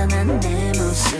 당연한 내 모습.